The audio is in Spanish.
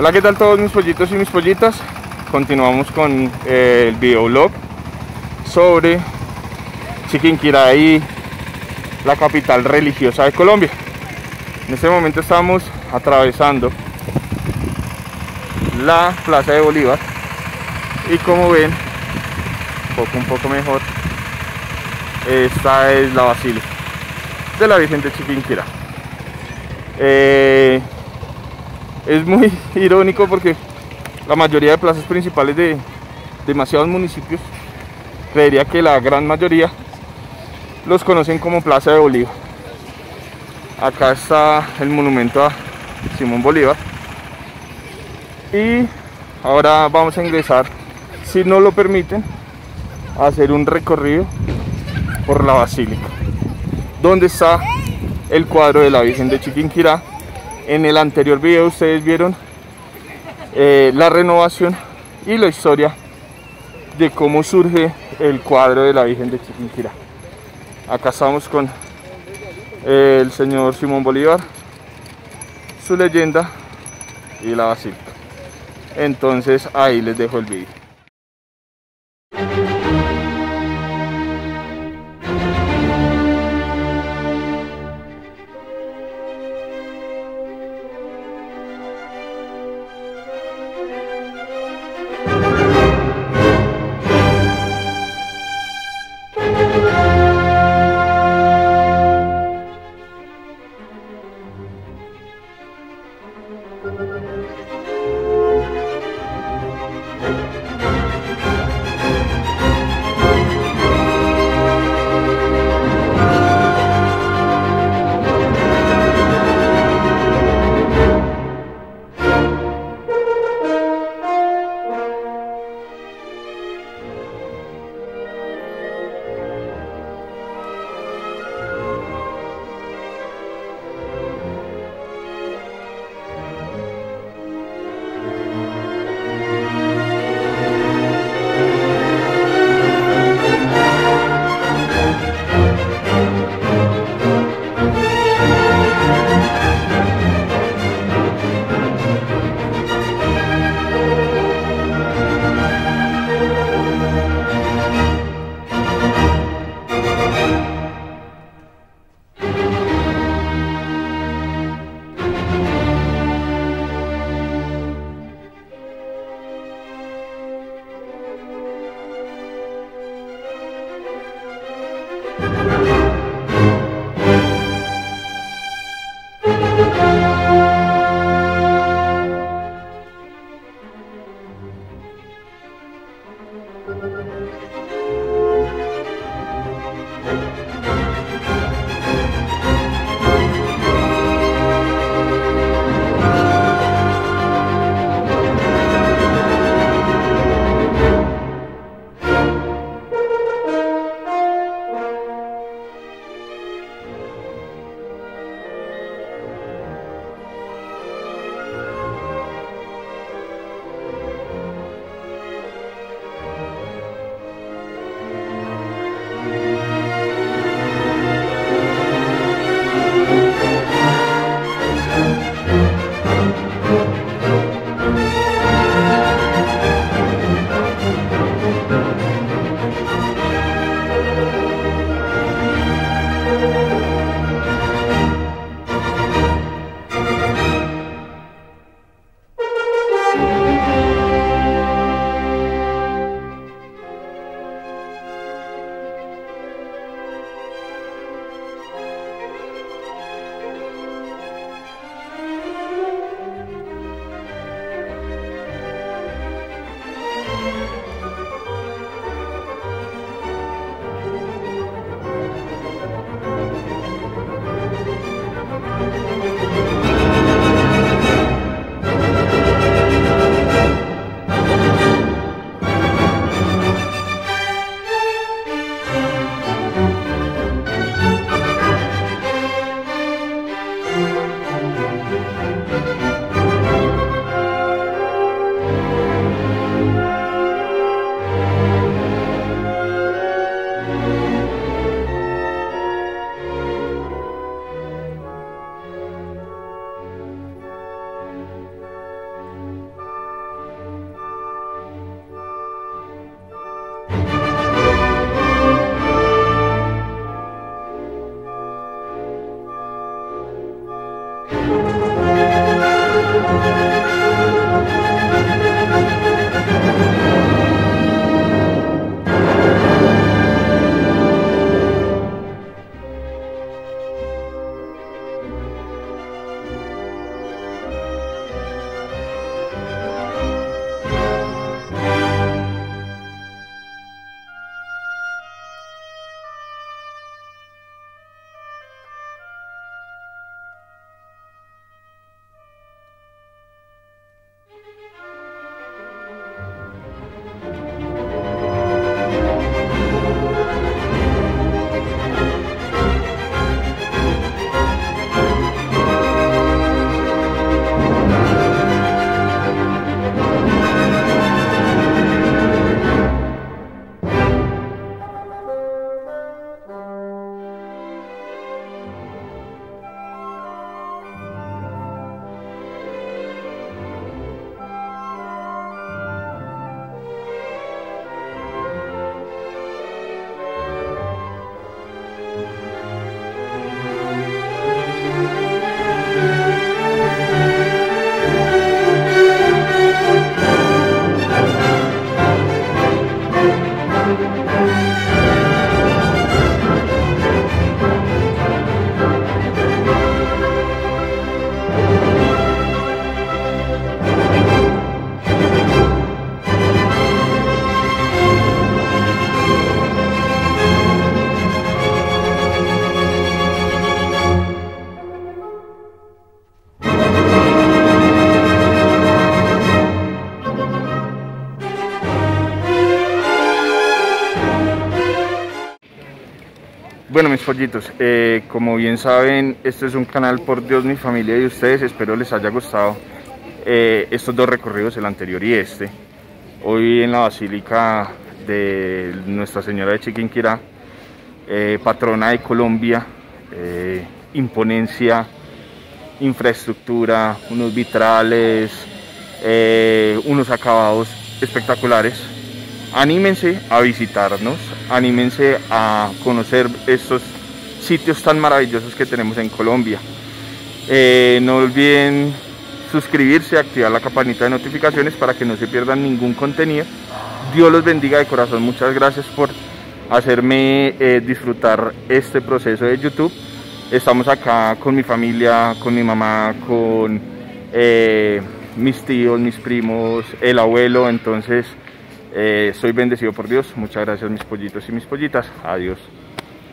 Hola, ¿qué tal todos mis pollitos y mis pollitas? Continuamos con eh, el videoblog sobre Chiquinquirá la capital religiosa de Colombia. En este momento estamos atravesando la Plaza de Bolívar y como ven, poco, un poco mejor, esta es la Basílica de la Virgen de Chiquinquirá. Eh, es muy irónico porque la mayoría de plazas principales de demasiados municipios, creería que la gran mayoría los conocen como Plaza de Bolívar. Acá está el monumento a Simón Bolívar. Y ahora vamos a ingresar, si no lo permiten, a hacer un recorrido por la basílica. Donde está el cuadro de la Virgen de Chiquinquirá en el anterior video ustedes vieron eh, la renovación y la historia de cómo surge el cuadro de la Virgen de Chiquinquirá. Acá estamos con eh, el señor Simón Bolívar, su leyenda y la basílica. Entonces ahí les dejo el vídeo. Bueno, mis pollitos, eh, como bien saben, este es un canal por Dios, mi familia y ustedes. Espero les haya gustado eh, estos dos recorridos, el anterior y este. Hoy en la Basílica de Nuestra Señora de Chiquinquirá, eh, patrona de Colombia, imponencia, infraestructura, unos vitrales, unos acabados espectaculares anímense a visitarnos, anímense a conocer estos sitios tan maravillosos que tenemos en Colombia. Eh, no olviden suscribirse, activar la campanita de notificaciones para que no se pierdan ningún contenido. Dios los bendiga de corazón, muchas gracias por hacerme eh, disfrutar este proceso de YouTube. Estamos acá con mi familia, con mi mamá, con eh, mis tíos, mis primos, el abuelo, entonces eh, soy bendecido por Dios. Muchas gracias mis pollitos y mis pollitas. Adiós.